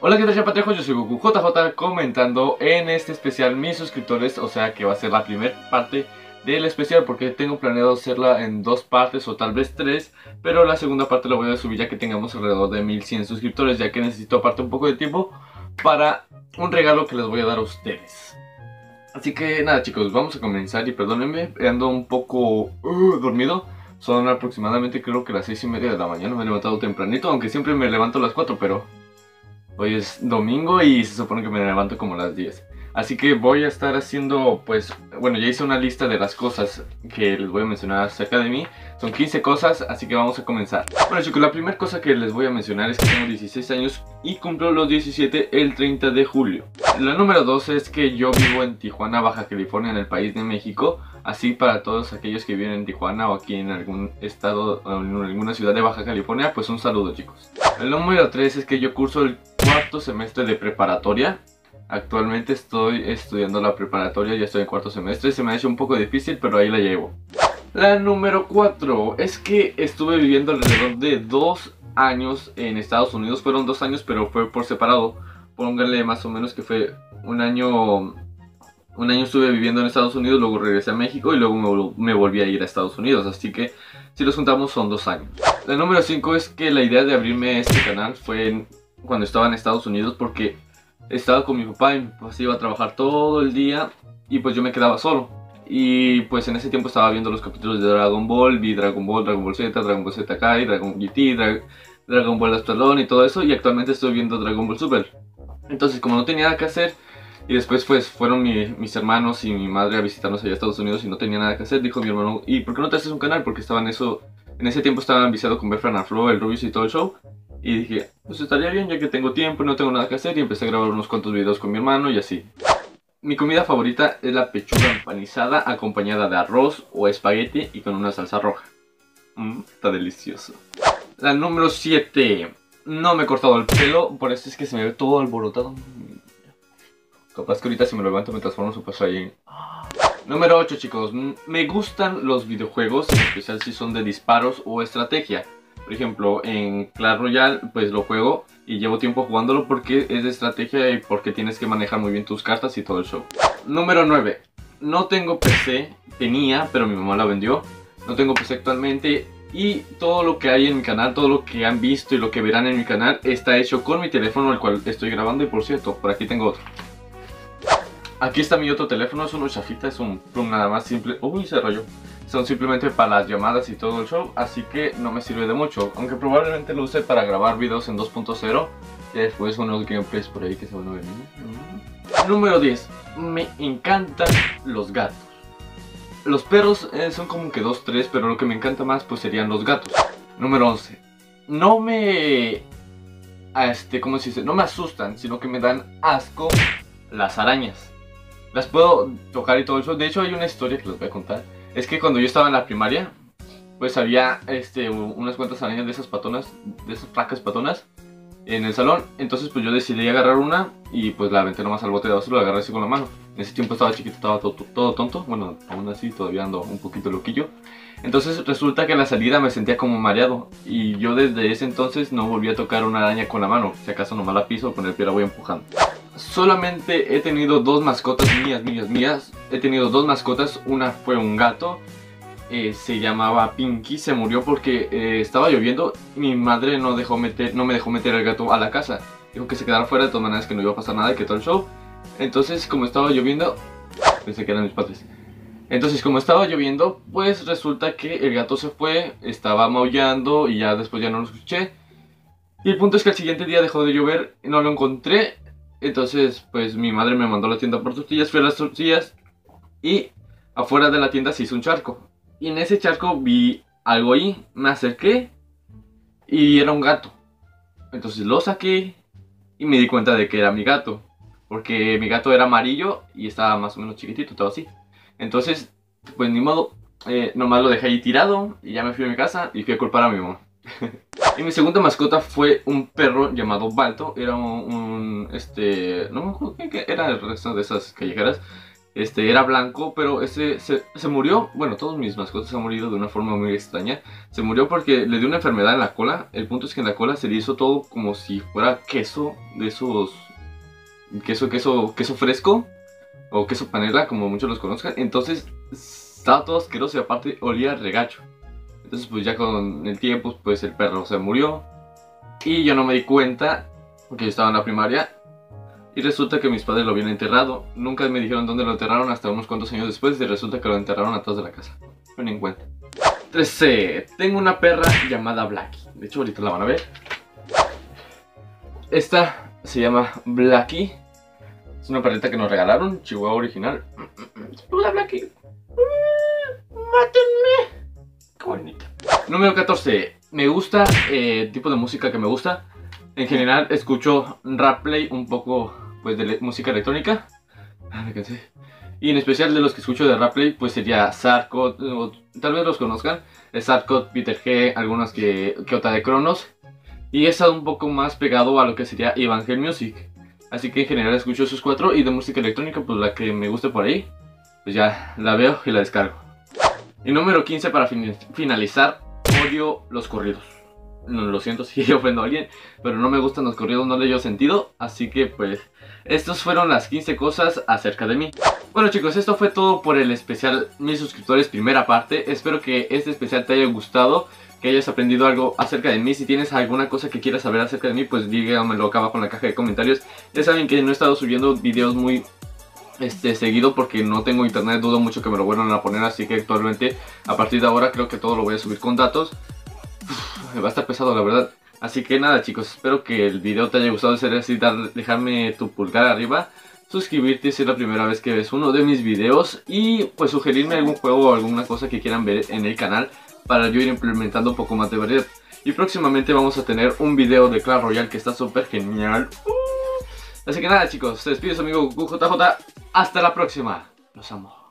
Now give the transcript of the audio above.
Hola, ¿qué tal chapatrejos? Yo soy Goku JJ comentando en este especial mis suscriptores, o sea que va a ser la primera parte del especial porque tengo planeado hacerla en dos partes o tal vez tres, pero la segunda parte la voy a subir ya que tengamos alrededor de 1100 suscriptores, ya que necesito aparte un poco de tiempo para un regalo que les voy a dar a ustedes. Así que nada chicos, vamos a comenzar y perdónenme, ando un poco uh, dormido. Son aproximadamente creo que las 6 y media de la mañana, me he levantado tempranito, aunque siempre me levanto a las 4, pero hoy es domingo y se supone que me levanto como a las 10. Así que voy a estar haciendo, pues, bueno, ya hice una lista de las cosas que les voy a mencionar acerca de mí. Son 15 cosas, así que vamos a comenzar. Bueno chicos, la primera cosa que les voy a mencionar es que tengo 16 años y cumplo los 17 el 30 de julio. La número 2 es que yo vivo en Tijuana, Baja California, en el país de México. Así para todos aquellos que viven en Tijuana o aquí en algún estado o en alguna ciudad de Baja California, pues un saludo chicos. El número 3 es que yo curso el cuarto semestre de preparatoria Actualmente estoy estudiando la preparatoria, ya estoy en cuarto semestre, se me ha hecho un poco difícil, pero ahí la llevo. La número 4 es que estuve viviendo alrededor de dos años en Estados Unidos, fueron dos años, pero fue por separado. Pónganle más o menos que fue un año un año estuve viviendo en Estados Unidos, luego regresé a México y luego me, volví a ir a Estados Unidos. Así que si los juntamos son dos años. La número 5 es que la idea de abrirme este canal fue cuando estaba en Estados Unidos porque estaba con mi papá y mi papá se iba a trabajar todo el día y pues yo me quedaba solo. Y pues en ese tiempo estaba viendo los capítulos de Dragon Ball, vi Dragon Ball, Dragon Ball Z, Dragon Ball Z Kai, Dragon GT, Dragon Ball Astalón y todo eso y actualmente estoy viendo Dragon Ball Super. Entonces como no tenía nada que hacer y después pues fueron mis hermanos y mi madre a visitarnos allá a Estados Unidos y no tenía nada que hacer, dijo mi hermano, ¿y por qué no te haces un canal? Porque estaba en eso, en ese tiempo estaba viciado con ver Fran Flo, el Rubius y todo el show. Y dije, pues estaría bien ya que tengo tiempo no tengo nada que hacer y empecé a grabar unos cuantos videos con mi hermano y así. Mi comida favorita es la pechuga empanizada acompañada de arroz o espagueti y con una salsa roja. Mmm, está delicioso. La número 7. No me he cortado el pelo, por eso es que se me ve todo alborotado. Capaz que ahorita si me levanto me transformo en Super Saiyan. Número 8 chicos, me gustan los videojuegos, en especial si son de disparos o estrategia. Por ejemplo, en Clash Royale, pues lo juego y llevo tiempo jugándolo porque es de estrategia y porque tienes que manejar muy bien tus cartas y todo el show. Número 9. No tengo PC, tenía, pero mi mamá la vendió. No tengo PC actualmente y todo lo que hay en mi canal, todo lo que han visto y lo que verán en mi canal está hecho con mi teléfono, el cual estoy grabando y por cierto, por aquí tengo otro. Aquí está mi otro teléfono, es uno chafita, es un plum nada más simple. Uy, se rayó son simplemente para las llamadas y todo el show, así que no me sirve de mucho, aunque probablemente lo use para grabar videos en 2.0 y después unos gameplays por ahí que se van a venir. Número 10. Me encantan los gatos. Los perros eh, son como que 2, 3, pero lo que me encanta más pues serían los gatos. Número 11. No me... Este, ¿cómo se dice? No me asustan, sino que me dan asco las arañas. Las puedo tocar y todo eso. De hecho hay una historia que les voy a contar es que cuando yo estaba en la primaria, pues había este, unas cuantas arañas de esas patonas, de esas placas patonas en el salón. Entonces pues yo decidí agarrar una y pues la aventé nomás al bote de basura, la agarré así con la mano. En ese tiempo estaba chiquito, estaba todo, tonto, bueno, aún así todavía ando un poquito loquillo. Entonces resulta que a la salida me sentía como mareado y yo desde ese entonces no volví a tocar una araña con la mano, si acaso nomás la piso con el pie la voy empujando. Solamente he tenido dos mascotas mías, mías, mías. He tenido dos mascotas. Una fue un gato. Eh, se llamaba Pinky. Se murió porque eh, estaba lloviendo. Mi madre no, dejó meter, no me dejó meter el gato a la casa. Dijo que se quedara fuera de todas maneras que no iba a pasar nada que todo el show. Entonces como estaba lloviendo... Pensé que eran mis padres. Entonces como estaba lloviendo, pues resulta que el gato se fue, estaba maullando y ya después ya no lo escuché. Y el punto es que el siguiente día dejó de llover, no lo encontré entonces, pues mi madre me mandó a la tienda por tortillas, fui a las tortillas y afuera de la tienda se hizo un charco. Y en ese charco vi algo ahí, me acerqué y era un gato. Entonces lo saqué y me di cuenta de que era mi gato. Porque mi gato era amarillo y estaba más o menos chiquitito, todo así. Entonces, pues ni modo, eh, nomás lo dejé ahí tirado y ya me fui a mi casa y fui a culpar a mi mamá. y mi segunda mascota fue un perro llamado Balto. Era un, este, no me acuerdo qué era el resto de esas callejeras. Este era blanco, pero ese se, se, murió. Bueno, todos mis mascotas han morido de una forma muy extraña. Se murió porque le dio una enfermedad en la cola. El punto es que en la cola se le hizo todo como si fuera queso de esos. Queso, queso, queso fresco. O queso panela, como muchos los conozcan. Entonces estaba todo asqueroso y aparte olía regacho. Entonces pues ya con el tiempo pues el perro se murió. Y yo no me di cuenta porque yo estaba en la primaria y resulta que mis padres lo habían enterrado. Nunca me dijeron dónde lo enterraron hasta unos cuantos años después y resulta que lo enterraron atrás de la casa. No en cuenta. 13. Tengo una perra llamada Blackie. De hecho ahorita la van a ver. Esta se llama Blackie. Es una perrita que nos regalaron, Chihuahua original. Hola Blackie. Mátenme. Número 14. Me gusta, eh, tipo de música que me gusta. En general escucho rap play un poco pues de música electrónica. Ah, me cansé. Y en especial de los que escucho de rap play, pues sería Sarkot, tal vez los conozcan. Sarkot, Peter G, algunas que, que otra de Cronos. Y es un poco más pegado a lo que sería Evangel Music. Así que en general escucho esos cuatro y de música electrónica, pues la que me guste por ahí, pues ya la veo y la descargo. Y número 15 para finalizar, odio los corridos lo siento si ofendo a alguien, pero no me gustan los corridos, no le dio sentido, así que pues estas fueron las 15 cosas acerca de mí. Bueno chicos, esto fue todo por el especial Mis suscriptores primera parte, espero que este especial te haya gustado, que hayas aprendido algo acerca de mí, si tienes alguna cosa que quieras saber acerca de mí, pues dígamelo acá abajo en la caja de comentarios. Ya saben que no he estado subiendo videos muy este, seguido porque no tengo internet, dudo mucho que me lo vuelvan a poner, así que actualmente a partir de ahora creo que todo lo voy a subir con datos me va a estar pesado la verdad. Así que nada chicos, espero que el video te haya gustado, ser así, dejarme tu pulgar arriba, suscribirte si es la primera vez que ves uno de mis videos y pues sugerirme algún juego o alguna cosa que quieran ver en el canal para yo ir implementando un poco más de variedad. Y próximamente vamos a tener un video de Clash Royale que está súper genial. Uh. Así que nada chicos, se despide su amigo QJJ, hasta la próxima, los amo.